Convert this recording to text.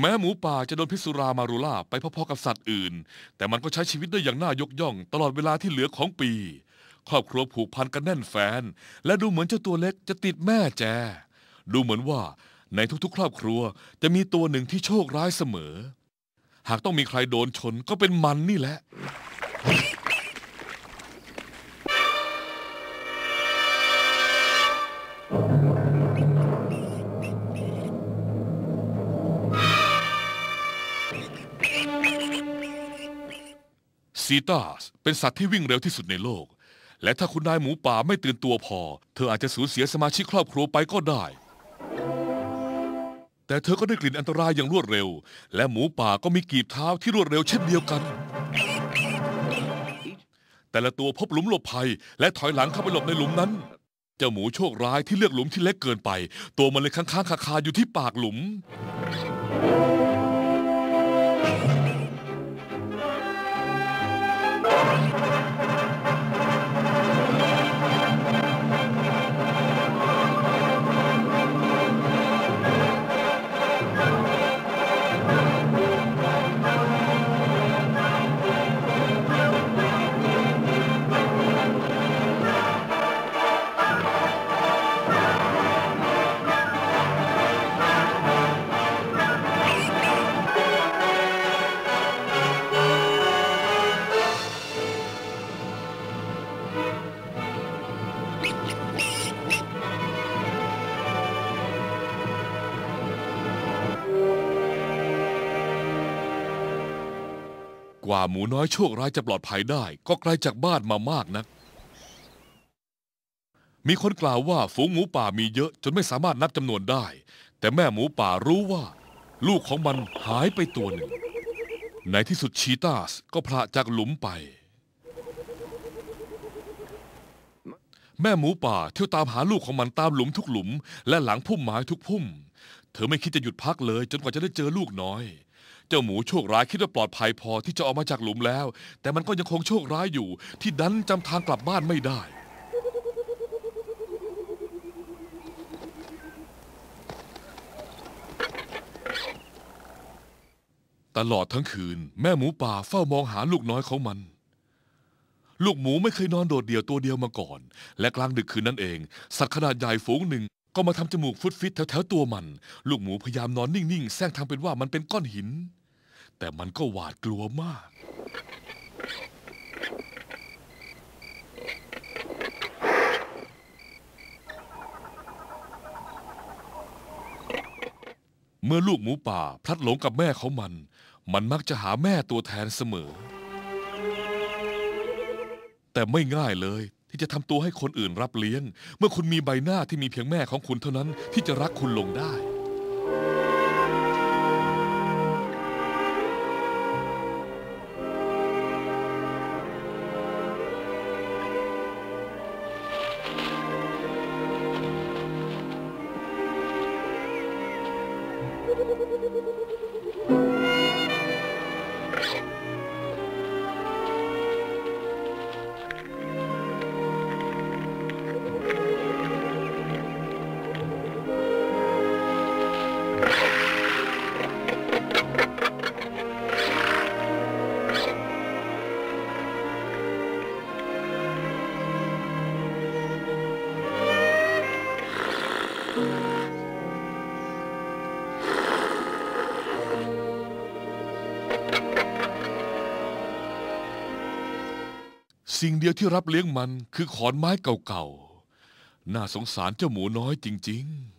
แม้หมูป่าจะโดนพิษสุรามารูล่าไปพอๆกับสัตว์อื่น แต่มันก็ใช้ชีวิตได้อย่างน่ายกย่อง ตลอดเวลาที่เหลือของปี ครอบครัวผูกพันกันแน่นแฟน และดูเหมือนเจ้าตัวเล็กจะติดแม่แจ ดูเหมือนว่าในทุกๆ ครอบครัวจะมีตัวหนึ่งที่โชคร้ายเสมอ หากต้องมีใครโดนชนก็เป็นมันนี่แหละ ซีตาสเป็นสัตว์ที่วิ่งเร็วที่สุดในโลก และถ้าคุณนายหมูป่าไม่ตื่นตัวพอ เธออาจจะสูญเสียสมาชิกครอบครัวไปก็ได้ แต่เธอก็ได้กลิ่นอันตรายอย่างรวดเร็ว และหมูป่าก็มีกีบเท้าที่รวดเร็วเช่นเดียวกัน แต่ละตัวพบหลุมหลบภัย และถอยหลังเข้าไปหลบในหลุมนั้น เจ้าหมูโชคร้ายที่เลือกหลุมที่เล็กเกินไป ตัวมันเลยค้างๆคาๆอยู่ที่ปากหลุม Thank you. กว่าหมูน้อยโชคร้ายจะปลอดภัยได้ ก็ไกลจากบ้านมามากนัก มีคนกล่าวว่าฝูงหมูป่ามีเยอะจนไม่สามารถนับจำนวนได้ แต่แม่หมูป่ารู้ว่า ลูกของมันหายไปตัวหนึ่ง ในที่สุดชีตาสก็พละจากหลุมไป แม่หมูป่าเที่ยวตามหาลูกของมันตามหลุมทุกหลุม และหลังพุ่มไม้ทุกพุ่ม เธอไม่คิดจะหยุดพักเลย จนกว่าจะได้เจอลูกน้อย เจ้าหมูโชคร้ายคิดว่าปลอดภัยพอที่จะออกมาจากหลุมแล้ว แต่มันก็ยังคงโชคร้ายอยู่ ที่ดันจำทางกลับบ้านไม่ได้ ตลอดทั้งคืน แม่หมูป่าเฝ้ามองหาลูกน้อยของมัน ลูกหมูไม่เคยนอนโดดเดี่ยวตัวเดียวมาก่อน และกลางดึกคืนนั้นเอง สัตว์ขนาดใหญ่ฝูงหนึ่ง ก็มาทำจมูกฟุดฟิตแถวๆตัวมัน ลูกหมูพยายามนอนนิ่งๆแซงทำเป็นว่ามันเป็นก้อนหิน แต่มันก็หวาดกลัวมาก เมื่อลูกหมูป่าพลัดหลงกับแม่ของมัน มันมักจะหาแม่ตัวแทนเสมอ แต่ไม่ง่ายเลย ที่จะทำตัวให้คนอื่นรับเลี้ยง เมื่อคุณมีใบหน้าที่มีเพียงแม่ของคุณเท่านั้นที่จะรักคุณลงได้ สิ่งเดียวที่รับเลี้ยงมันคือขอนไม้เก่าๆ น่าสงสารเจ้าหมูน้อยจริง ๆ